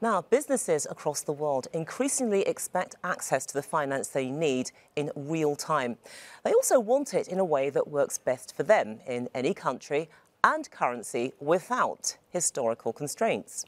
Now, businesses across the world increasingly expect access to the finance they need in real time. They also want it in a way that works best for them in any country and currency without historical constraints.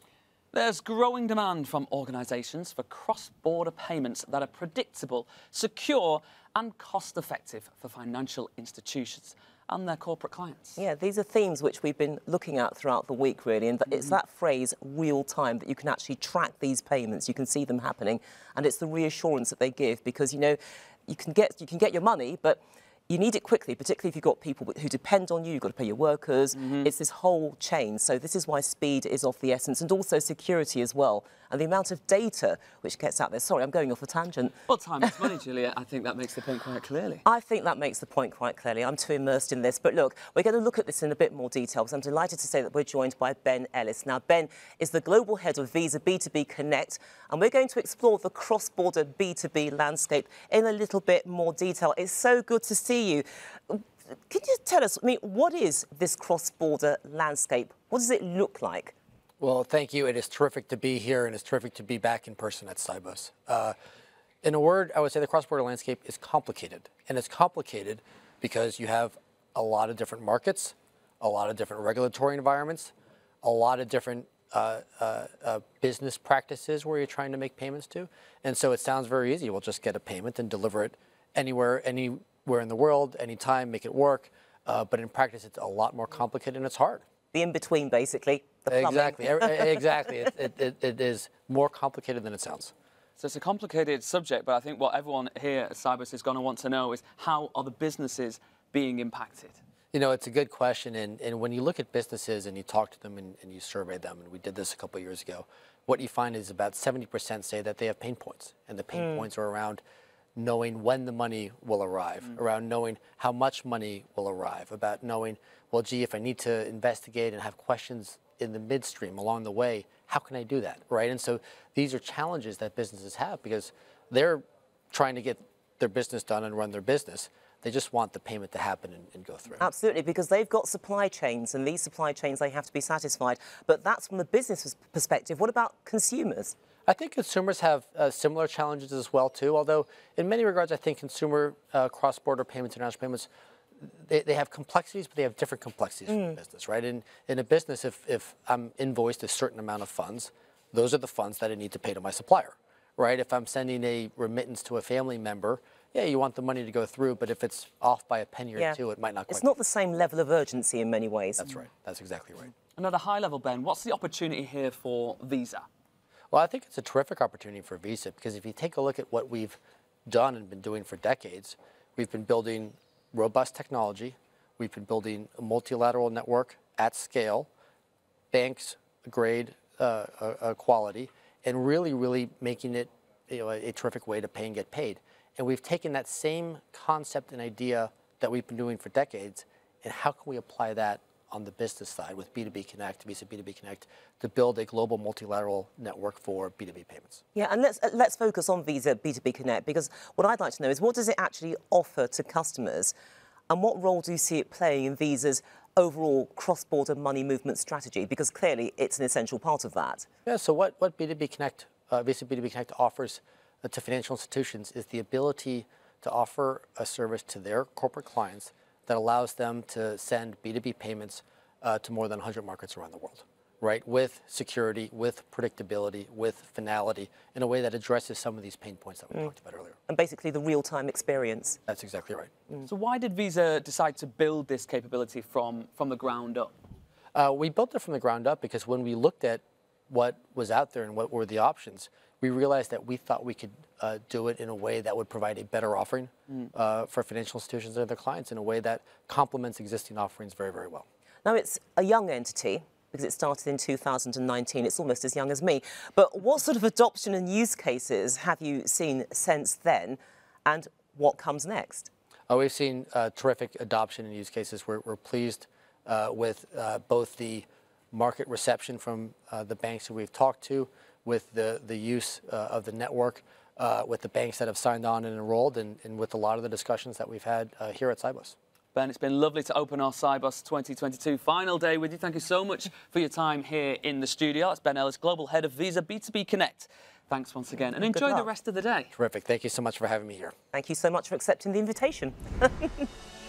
There's growing demand from organisations for cross border payments that are predictable, secure, and cost effective for financial institutions and their corporate clients. Yeah, these are themes which we've been looking at throughout the week, really. And it's Mm-hmm. that phrase, real time, that you can actually track these payments. You can see them happening. And it's the reassurance that they give because, you know, you can get, you can get your money, but you need it quickly, particularly if you've got people who depend on you, you've got to pay your workers. Mm-hmm. It's this whole chain. So this is why speed is of the essence and also security as well. And the amount of data which gets out there. Sorry, I'm going off a tangent. Well, time is money, Julia. I think that makes the point quite clearly. I think that makes the point quite clearly. I'm too immersed in this. But look, we're going to look at this in a bit more detail because I'm delighted to say that we're joined by Ben Ellis. Now, Ben is the global head of Visa B2B Connect, and we're going to explore the cross border B2B landscape in a little bit more detail. It's so good to see Can you tell us, I mean, what is this cross border landscape? What does it look like? Well, thank you. It is terrific to be here, and it's terrific to be back in person at Sibos. Uh, in a word, I would say the cross-border landscape is complicated, and it's complicated because you have a lot of different markets, a lot of different regulatory environments, a lot of different uh, uh, uh, business practices where you're trying to make payments to, and so it sounds very easy. We'll just get a payment and deliver it anywhere, anywhere in the world, anytime, make it work. Uh, but in practice, it's a lot more complicated and it's hard. The in between, basically. The. Exactly. Exactly. It, it, it, it is more complicated than it sounds. So it's a complicated subject, but I think what everyone here at Sibos is going to want to know is how are the businesses being impacted? You know, it's a good question. And, and when you look at businesses and you talk to them and, and you survey them, and we did this a couple of years ago, what you find is about 70% say that they have pain points. And the pain points are around knowing when the money will arrive, mm-hmm. around knowing how much money will arrive, about knowing, well, gee, if I need to investigate and have questions in the midstream along the way, how can I do that, right? And so these are challenges that businesses have because they're trying to get their business done and run their business. They just want the payment to happen and, and go through. Absolutely, because they've got supply chains, and these supply chains they have to be satisfied. But that's from the business perspective. What about consumers? I think consumers have uh, similar challenges as well too. Although in many regards, I think consumer uh, cross-border payments, international payments, they, they have complexities, but they have different complexities for the business, right? In in a business, if if I'm invoiced a certain amount of funds, those are the funds that I need to pay to my supplier, right? If I'm sending a remittance to a family member, yeah, you want the money to go through, but if it's off by a penny or two, it might not. It's not the same level of urgency in many ways. That's right. That's exactly right. And at a high level, Ben, what's the opportunity here for Visa? Well, I think it's a terrific opportunity for Visa because if you take a look at what we've done and been doing for decades, we've been building robust technology, we've been building a multilateral network at scale, banks grade uh, uh, uh, quality, and really, really making it you know, a, a terrific way to pay and get paid. And we've taken that same concept and idea that we've been doing for decades, and how can we apply that on the business side with B2B Connect, Visa B2B Connect, to build a global multilateral network for B2B payments? Yeah, and let's uh, let's focus on Visa B2B Connect because what I'd like to know is what does it actually offer to customers, and what role do you see it playing in Visa's overall cross-border money movement strategy? Because clearly it's an essential part of that. Yeah, so what, what B2B Connect, uh, Visa B2B Connect offers uh, to financial institutions is the ability to offer a service to their corporate clients that allows them to send B2B payments uh, to more than 100 markets around the world, right? With security, with predictability, with finality, in a way that addresses some of these pain points that we talked about earlier. And basically the real-time experience. That's exactly right. So why did Visa decide to build this capability from, from the ground up? Uh, we built it from the ground up because when we looked at what was out there and what were the options, we realized that we thought we could uh, do it in a way that would provide a better offering uh, for financial institutions and their clients in a way that complements existing offerings very, very well. Now it's a young entity because it started in 2019. It's almost as young as me. But what sort of adoption and use cases have you seen since then, and what comes next? Uh, we've seen uh, terrific adoption and use cases. We're, we're pleased uh, with uh, both the market reception from uh, the banks that we've talked to, with the, the use uh, of the network, uh, with the banks that have signed on and enrolled, and, and with a lot of the discussions that we've had uh, here at Sibos. Ben, it's been lovely to open our Sibos 2022 final day with you. Thank you so much for your time here in the studio. That's Ben Ellis, Global Head of Visa B2B Connect. Thanks once again and enjoy the rest of the day. Terrific. Thank you so much for having me here. Thank you so much for accepting the invitation.